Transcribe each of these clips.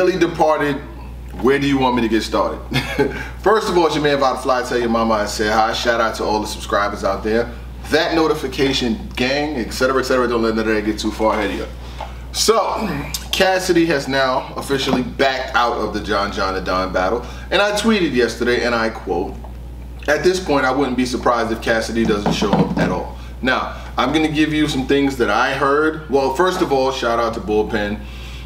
dearly departed, where do you want me to get started? First of all, it's your man about to fly. Tell your mama I said hi. Shout out to all the subscribers out there. That notification gang, etc., etc. Don't let that get too far ahead of you. So, Cassidy has now officially backed out of the John John Da Don battle. And I tweeted yesterday, and I quote, at this point, I wouldn't be surprised if Cassidy doesn't show up at all. Now, I'm gonna give you some things that I heard. Well, first of all, shout out to Bullpen.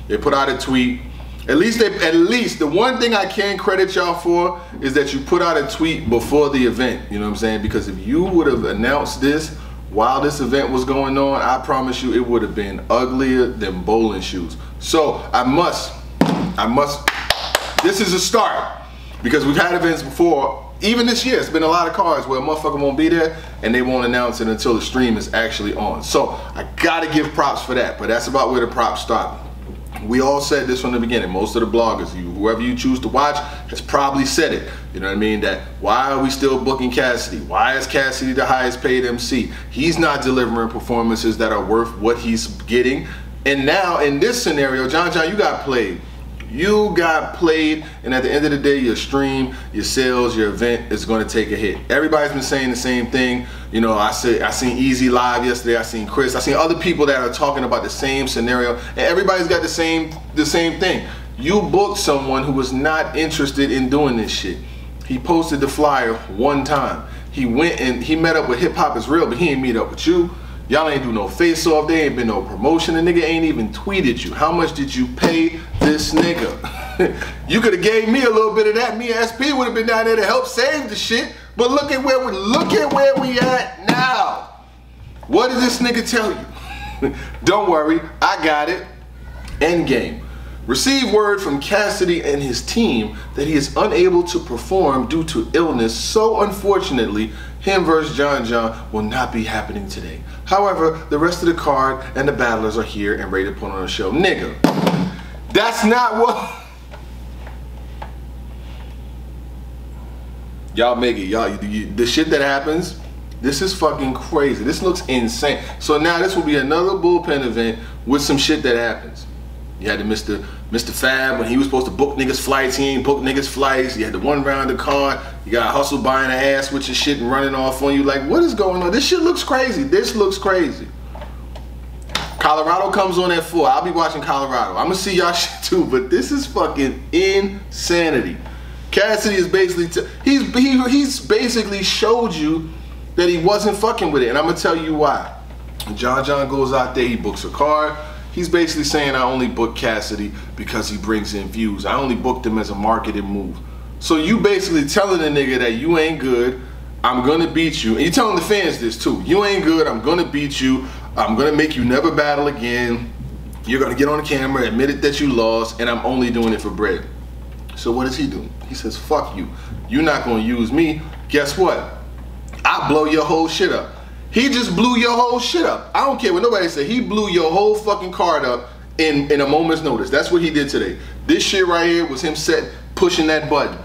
They put out a tweet. At least, they, at least the one thing I can credit y'all for is that you put out a tweet before the event. You know what I'm saying? Because if you would have announced this while this event was going on, I promise you it would have been uglier than bowling shoes. So I must, I must, this is a start because we've had events before. Even this year, it's been a lot of cards where a motherfucker won't be there and they won't announce it until the stream is actually on. So I gotta give props for that, but that's about where the props start. We all said this from the beginning. Most of the bloggers, you, whoever you choose to watch, has probably said it. You know what I mean? That why are we still booking Cassidy? Why is Cassidy the highest paid MC? He's not delivering performances that are worth what he's getting. And now in this scenario, John John, you got played. You got played, and at the end of the day, your stream, your sales, your event is going to take a hit. Everybody's been saying the same thing. You know, I said I seen Eazy live yesterday. I seen Chris. I seen other people that are talking about the same scenario, and everybody's got the same the same thing. You booked someone who was not interested in doing this shit. He posted the flyer one time. He went and he met up with Hip Hop is Real, but he ain't meet up with you. Y'all ain't do no face off. There ain't been no promotion. The nigga ain't even tweeted you. How much did you pay this nigga? you could have gave me a little bit of that. Me and SP would have been down there to help save the shit. But look at where we look at where we at now. What did this nigga tell you? Don't worry, I got it. End game. Receive word from Cassidy and his team that he is unable to perform due to illness. So unfortunately, him versus John John will not be happening today. However, the rest of the card and the battlers are here and ready to put on a show. Nigga, that's not what... Y'all make it. Y'all, the shit that happens, this is fucking crazy. This looks insane. So now this will be another bullpen event with some shit that happens. You had the Mr. Mr. Fab when he was supposed to book niggas flights, he ain't book niggas flights. You had the one round of card. You got hustle buying an ass with your shit and running off on you. Like, what is going on? This shit looks crazy. This looks crazy. Colorado comes on at four. I'll be watching Colorado. I'm gonna see y'all shit too, but this is fucking insanity. Cassidy is basically he's he, he's basically showed you that he wasn't fucking with it, and I'm gonna tell you why. John John goes out there, he books a car. He's basically saying I only book Cassidy because he brings in views. I only booked him as a marketing move. So you basically telling the nigga that you ain't good, I'm gonna beat you. And you telling the fans this too. You ain't good, I'm gonna beat you. I'm gonna make you never battle again. You're gonna get on the camera, admit it that you lost, and I'm only doing it for bread. So what does he do? He says, fuck you. You're not gonna use me. Guess what? I blow your whole shit up. He just blew your whole shit up. I don't care what nobody said. He blew your whole fucking card up in, in a moment's notice. That's what he did today. This shit right here was him set pushing that button.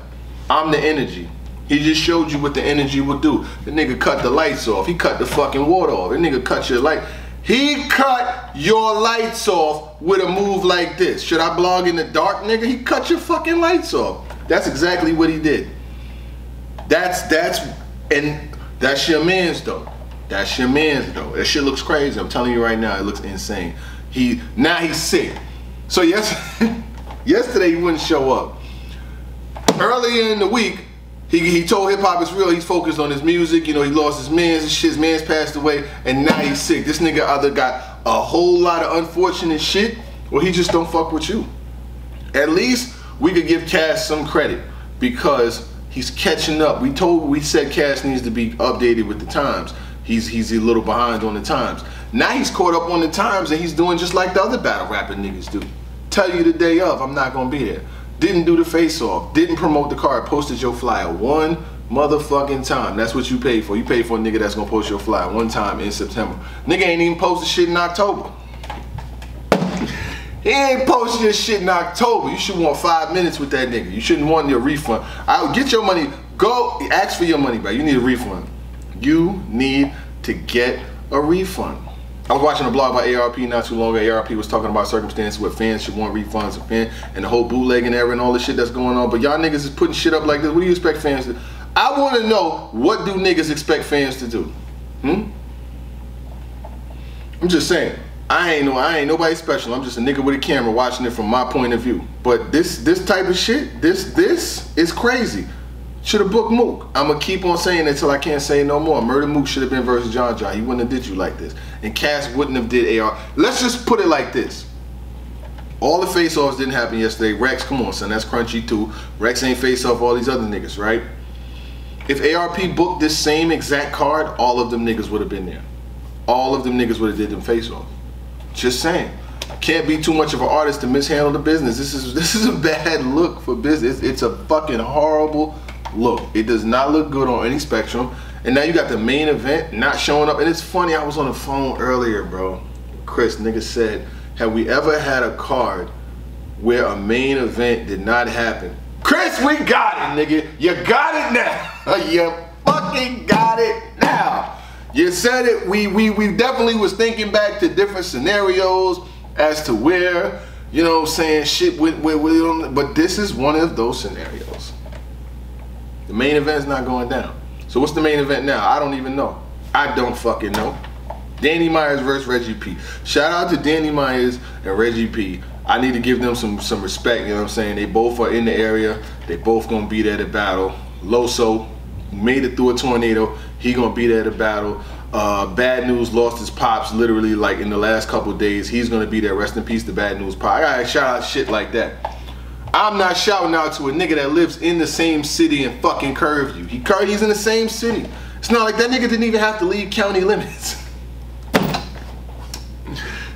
I'm the energy. He just showed you what the energy would do. The nigga cut the lights off. He cut the fucking water off. The nigga cut your light. He cut your lights off with a move like this. Should I blog in the dark, nigga? He cut your fucking lights off. That's exactly what he did. That's, that's, and that's your man's though. That's your man's though. That shit looks crazy. I'm telling you right now, it looks insane. He now he's sick. So yes, yesterday he wouldn't show up. Earlier in the week, he, he told hip hop is real. He's focused on his music. You know, he lost his man's. His, shit, his man's passed away, and now he's sick. This nigga either got a whole lot of unfortunate shit, or he just don't fuck with you. At least we could give Cass some credit because he's catching up. We told we said Cass needs to be updated with the times he's he's a little behind on the times. Now he's caught up on the times and he's doing just like the other battle rapping niggas do. Tell you the day of, I'm not gonna be there. Didn't do the face off, didn't promote the card, posted your flyer one motherfucking time. That's what you paid for. You paid for a nigga that's gonna post your flyer one time in September. Nigga ain't even posted shit in October. He ain't posted this shit in October. You should want five minutes with that nigga. You shouldn't want your refund. I'll get your money. Go ask for your money back. You need a refund. You need to get a refund. I was watching a blog by ARP not too long ago. ARP was talking about circumstances where fans should want refunds and fan and the whole bootlegging era and all the shit that's going on. But y'all niggas is putting shit up like this. What do you expect fans to? I want to know what do niggas expect fans to do? Hmm. I'm just saying. I ain't no, I ain't nobody special. I'm just a nigga with a camera watching it from my point of view. But this, this type of shit, this, this is crazy. Should have booked Mook. I'm gonna keep on saying it until I can't say no more. Murda Mook should have been versus John John. He wouldn't have did you like this, and Cass wouldn't have did AR. Let's just put it like this. All the face-offs didn't happen yesterday. Rex, come on, son, that's crunchy too. Rex ain't face off all these other niggas, right? If ARP booked this same exact card, all of them niggas would have been there. All of them niggas would have did them face-off. Just saying. Can't be too much of an artist to mishandle the business. This is this is a bad look for business. It's a fucking horrible look. It does not look good on any spectrum. And now you got the main event not showing up. And it's funny, I was on the phone earlier, bro. Chris, nigga said, have we ever had a card where a main event did not happen? Chris, we got it, nigga. You got it now. you fucking got it now. You said it. We we we definitely was thinking back to different scenarios as to where, you know, saying shit with with, with but this is one of those scenarios. The main event's not going down. So what's the main event now? I don't even know. I don't fucking know. Danny Myers versus Reggie P. Shout out to Danny Myers and Reggie P. I need to give them some some respect, you know what I'm saying? They both are in the area. They both gonna be there to battle. Loso made it through a tornado. He gonna be there to battle. Uh, Bad News lost his pops literally like in the last couple days. He's gonna be there. Rest in peace to Bad News pop. I gotta shout out shit like that. I'm not shouting out to a nigga that lives in the same city and fucking Curveview. He he's in the same city. It's not like that nigga didn't even have to leave county limits.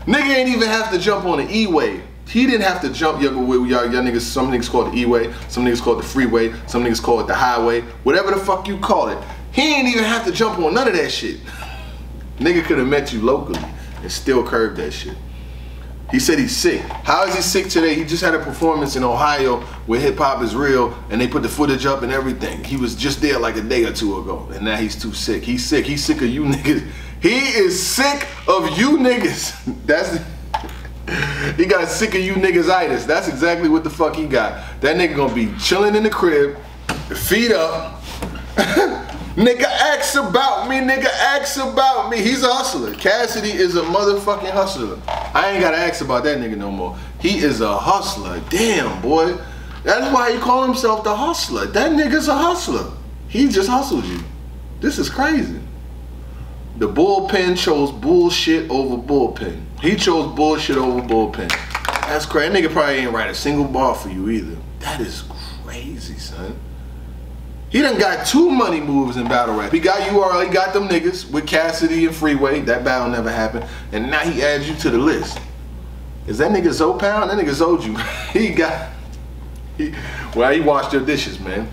nigga ain't even have to jump on the E-way. He didn't have to jump, y'all, y'all niggas, some niggas call it the E-way, some niggas call it the freeway, some niggas call it the highway, whatever the fuck you call it. He ain't even have to jump on none of that shit. Nigga could have met you locally and still curved that shit. He said he's sick. How is he sick today? He just had a performance in Ohio where hip hop is real and they put the footage up and everything. He was just there like a day or two ago and now he's too sick. He's sick. He's sick of you niggas. He is sick of you niggas. That's he got sick of you niggas itis. That's exactly what the fuck he got. That nigga gonna be chilling in the crib, feet up. Nigga asks about me, nigga asks about me. He's a hustler. Cassidy is a motherfucking hustler. I ain't gotta ask about that nigga no more. He is a hustler. Damn, boy. That's why he call himself the hustler. That nigga's a hustler. He just hustled you. This is crazy. The bullpen chose bullshit over bullpen. He chose bullshit over bullpen. That's crazy. That nigga probably ain't write a single bar for you either. That is crazy, son. He done got two money moves in battle rap. He got URL, he got them niggas with Cassidy and Freeway. That battle never happened. And now he adds you to the list. Is that nigga Zoe Pound? That nigga owed you. he got, he, well, he washed your dishes, man.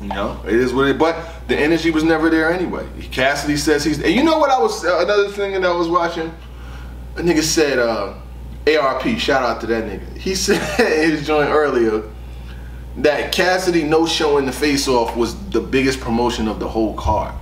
You know, it is what it, but the energy was never there anyway. Cassidy says he's, and you know what I was, uh, another thing that I was watching? A nigga said, uh, ARP, shout out to that nigga. He said his joint earlier, that Cassidy no showing the face off was the biggest promotion of the whole card.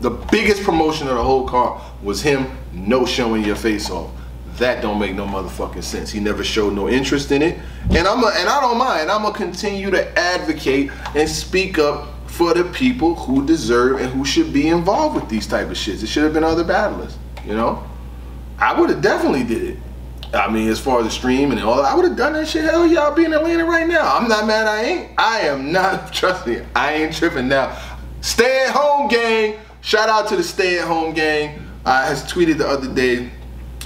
The biggest promotion of the whole card was him no showing your face off. That don't make no motherfucking sense. He never showed no interest in it. And I'm a, and I don't mind. I'm gonna continue to advocate and speak up for the people who deserve and who should be involved with these type of shits. It should have been other battlers, you know? I would have definitely did it. I mean, as far as the stream and all, I would have done that shit. Hell yeah, I'll be in Atlanta right now. I'm not mad. I ain't. I am not. Trust me, I ain't tripping now. Stay at home gang. Shout out to the stay at home gang. I has tweeted the other day.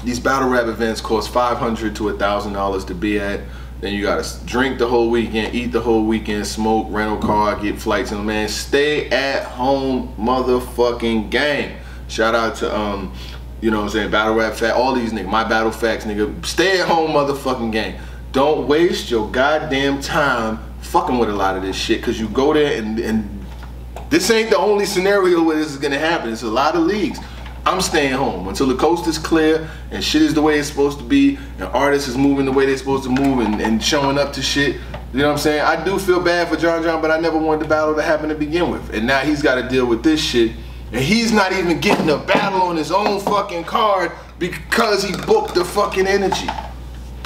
These battle rap events cost 500 to a thousand dollars to be at. Then you gotta drink the whole weekend, eat the whole weekend, smoke, rental car, get flights, and man, stay at home, motherfucking gang. Shout out to um you know what I'm saying? Battle rap fat, all these niggas, my battle facts, nigga. Stay at home, motherfucking gang. Don't waste your goddamn time fucking with a lot of this shit, cause you go there and, and this ain't the only scenario where this is gonna happen. It's a lot of leagues. I'm staying home until the coast is clear and shit is the way it's supposed to be and artists is moving the way they're supposed to move and, and showing up to shit. You know what I'm saying? I do feel bad for John John, but I never wanted the battle to happen to begin with. And now he's got to deal with this shit and he's not even getting a battle on his own fucking card because he booked the fucking energy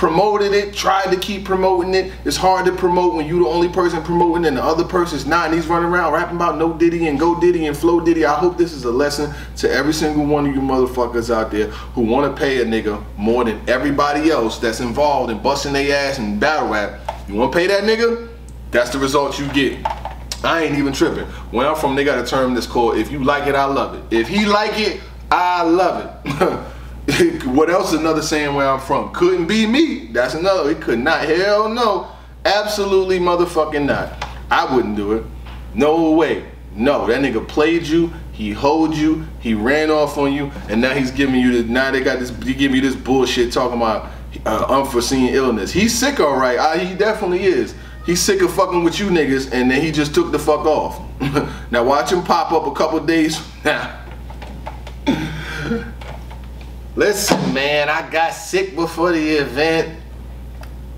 promoted it, tried to keep promoting it. It's hard to promote when you the only person promoting and the other person's not. And he's running around rapping about no Diddy and Go Diddy and Flow Diddy. I hope this is a lesson to every single one of you motherfuckers out there who want to pay a nigga more than everybody else that's involved in busting their ass and battle rap. You want to pay that nigga? That's the result you get. I ain't even tripping. Where I'm from, they got a term that's called if you like it, I love it. If he like it, I love it. what else is another saying where I'm from? Couldn't be me. That's another. It could not. Hell no. Absolutely motherfucking not. I wouldn't do it. No way. No, that nigga played you. He hold you. He ran off on you, and now he's giving you the. Now they got this. He giving you this bullshit talking about uh, unforeseen illness. He's sick, all right. He definitely is. He's sick of fucking with you niggas, and then he just took the fuck off. now watch him pop up a couple days. Now. Listen, man, I got sick before the event.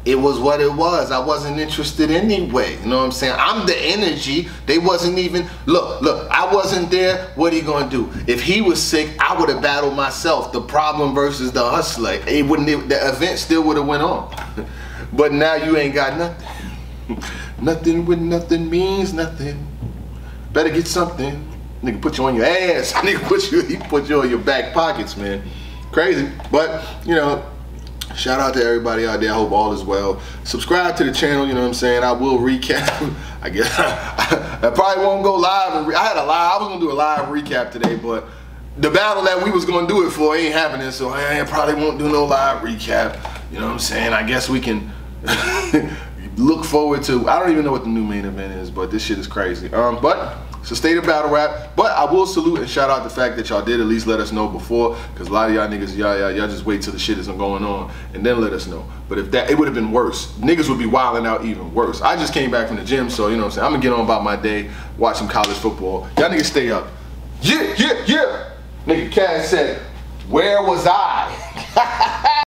It was what it was. I wasn't interested anyway. You know what I'm saying? I'm the energy. They wasn't even look, look, I wasn't there. What are you gonna do? If he was sick, I would have battled myself. The problem versus the hustler. It wouldn't the event still would have went on. but now you ain't got nothing. nothing with nothing means nothing. Better get something. Nigga put you on your ass. Nigga put you he put you on your back pockets, man crazy. But, you know, shout out to everybody out there. I hope all is well. Subscribe to the channel, you know what I'm saying? I will recap. I guess I, probably won't go live. I had a live, I was gonna do a live recap today, but the battle that we was gonna do it for ain't happening, so I probably won't do no live recap. You know what I'm saying? I guess we can look forward to, I don't even know what the new main event is, but this shit is crazy. Um, but it's a state of battle rap. But I will salute and shout out the fact that y'all did at least let us know before, because a lot of y'all niggas, y'all, y'all, y'all just wait till the shit isn't going on and then let us know. But if that, it would have been worse. Niggas would be wilding out even worse. I just came back from the gym, so you know what I'm saying. I'm gonna get on about my day, watch some college football. Y'all niggas stay up. Yeah, yeah, yeah. Nigga Cass said, where was I?